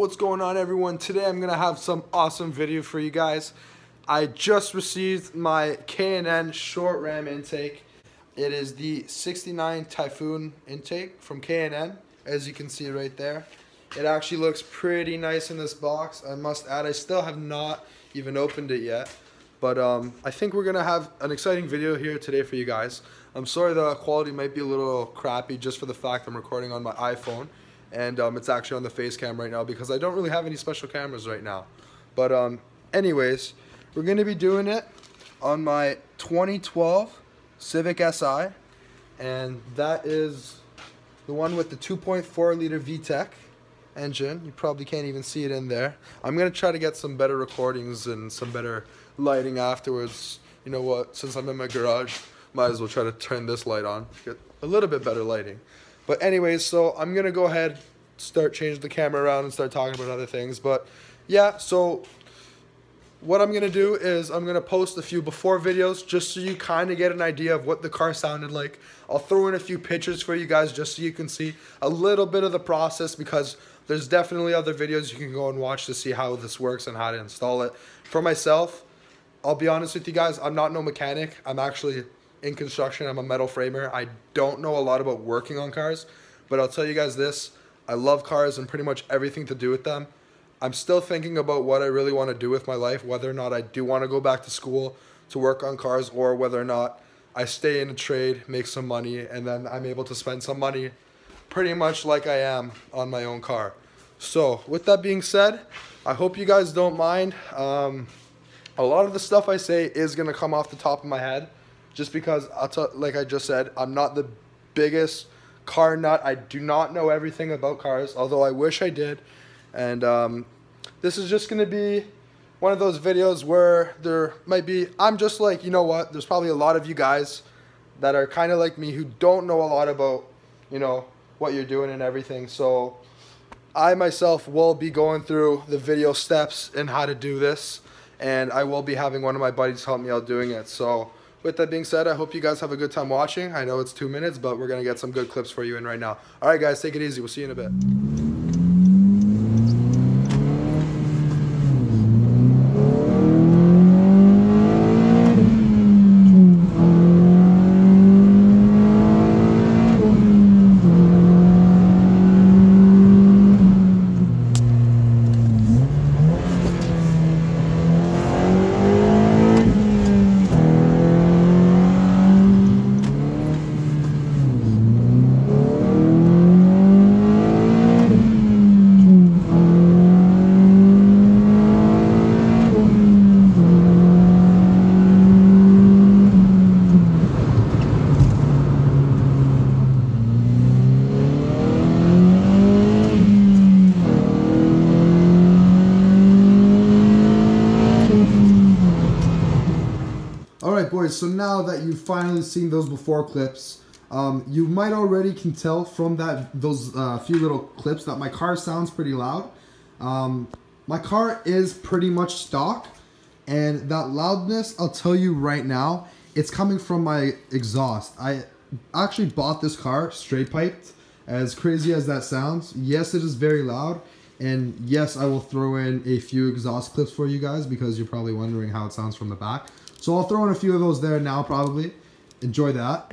What's going on everyone? Today I'm to have some awesome video for you guys. I just received my K&N short ram intake. It is the 69 Typhoon intake from K&N as you can see right there. It actually looks pretty nice in this box. I must add I still have not even opened it yet. But um, I think we're to have an exciting video here today for you guys. I'm sorry the quality might be a little crappy just for the fact I'm recording on my iPhone. And um, it's actually on the face cam right now because I don't really have any special cameras right now. But um, anyways, we're going to be doing it on my 2012 Civic Si. And that is the one with the 2.4 liter VTEC engine. You probably can't even see it in there. I'm going to try to get some better recordings and some better lighting afterwards. You know what, since I'm in my garage, might as well try to turn this light on, get a little bit better lighting. But anyways, so I'm gonna go ahead, start changing the camera around and start talking about other things. But yeah, so what I'm gonna do is I'm gonna post a few before videos just so you kind of get an idea of what the car sounded like. I'll throw in a few pictures for you guys just so you can see a little bit of the process because there's definitely other videos you can go and watch to see how this works and how to install it. For myself, I'll be honest with you guys, I'm not no mechanic. I'm actually in construction. I'm a metal framer. I don't know a lot about working on cars, but I'll tell you guys this. I love cars and pretty much everything to do with them. I'm still thinking about what I really want to do with my life, whether or not I do want to go back to school to work on cars or whether or not I stay in a trade, make some money, and then I'm able to spend some money pretty much like I am on my own car. So with that being said, I hope you guys don't mind. Um, a lot of the stuff I say is gonna come off the top of my head, just because I'll like I just said, I'm not the biggest car nut. I do not know everything about cars, although I wish I did. And um, this is just gonna be one of those videos where there might be. I'm just like you know what? There's probably a lot of you guys that are kind of like me who don't know a lot about you know what you're doing and everything. So I myself will be going through the video steps and how to do this and I will be having one of my buddies help me out doing it. So with that being said, I hope you guys have a good time watching. I know it's two minutes, but we're going to get some good clips for you in right now. All right, guys, take it easy. We'll see you in a bit. boys, so now that you've finally seen those before clips, um, you might already can tell from that those uh, few little clips that my car sounds pretty loud. Um, my car is pretty much stock, and that loudness, I'll tell you right now, it's coming from my exhaust. I actually bought this car straight piped. As crazy as that sounds, yes, it is very loud. And yes, I will throw in a few exhaust clips for you guys because you're probably wondering how it sounds from the back. So I'll throw in a few of those there now probably. Enjoy that.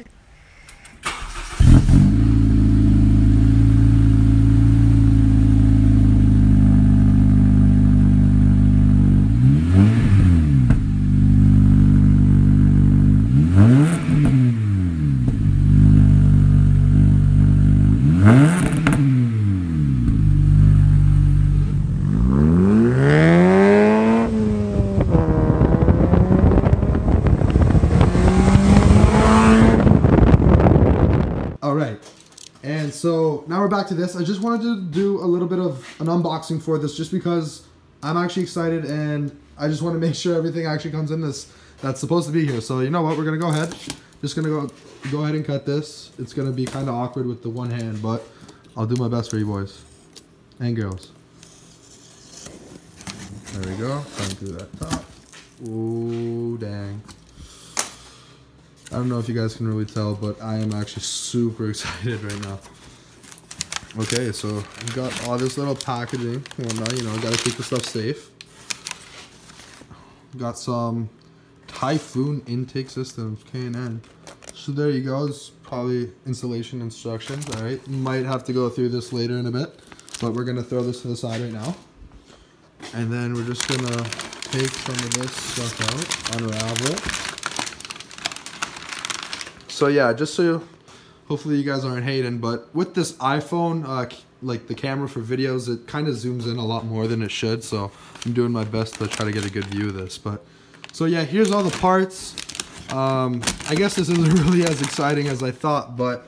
So now we're back to this. I just wanted to do a little bit of an unboxing for this just because I'm actually excited and I just want to make sure everything actually comes in this that's supposed to be here. So you know what, we're gonna go ahead. Just gonna go go ahead and cut this. It's gonna be kind of awkward with the one hand, but I'll do my best for you boys and girls. There we go. Come through that top. Oh dang. I don't know if you guys can really tell, but I am actually super excited right now. Okay, so we got all this little packaging. Well, now you know, gotta keep the stuff safe. Got some Typhoon intake systems, K&N. So there you go. It's probably installation instructions. All right, might have to go through this later in a bit, but we're gonna throw this to the side right now, and then we're just gonna take some of this stuff out, unravel. So yeah, just so hopefully you guys aren't hating, but with this iPhone, uh, like the camera for videos, it kind of zooms in a lot more than it should. So I'm doing my best to try to get a good view of this. But so yeah, here's all the parts. Um, I guess this isn't really as exciting as I thought, but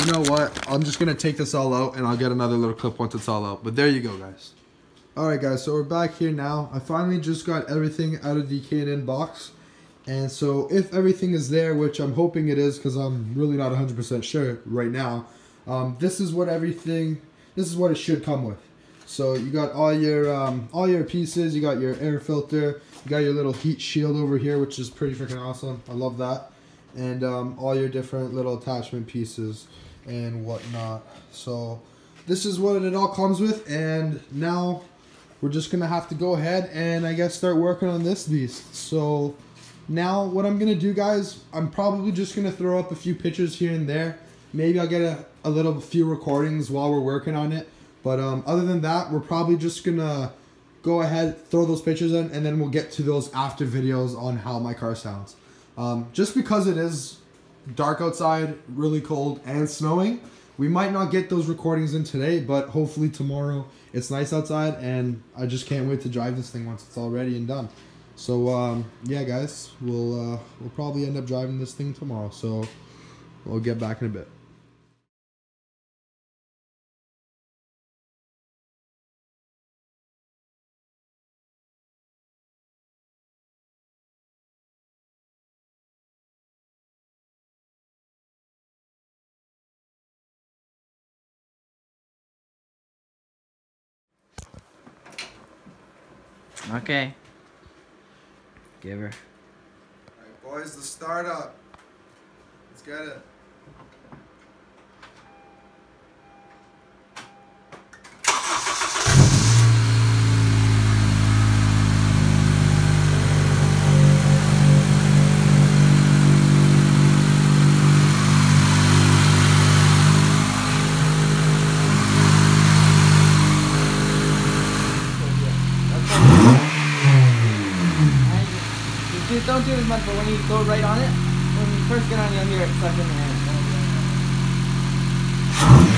you know what? I'm just gonna take this all out and I'll get another little clip once it's all out. But there you go, guys. Alright guys, so we're back here now. I finally just got everything out of the K&N box. And so if everything is there, which I'm hoping it is because I'm really not 100% sure right now, um, this is what everything, this is what it should come with. So you got all your um, all your pieces, you got your air filter, you got your little heat shield over here, which is pretty freaking awesome. I love that. And um, all your different little attachment pieces and whatnot. So this is what it all comes with. And now we're just gonna have to go ahead and I guess start working on this beast. So now what I'm gonna do guys, I'm probably just gonna throw up a few pictures here and there. Maybe I'll get a, a little few recordings while we're working on it. But um, other than that, we're probably just gonna go ahead, throw those pictures in, and then we'll get to those after videos on how my car sounds. Um, just because it is dark outside, really cold, and snowing, we might not get those recordings in today, but hopefully tomorrow it's nice outside, and I just can't wait to drive this thing once it's all ready and done. So um, yeah, guys, we'll uh, we'll probably end up driving this thing tomorrow. So we'll get back in a bit. Okay. Give her. Alright, boys, the startup. Let's get it. Dude, don't do as much, but when you go right on it, when you first get on, you'll hear it suck in.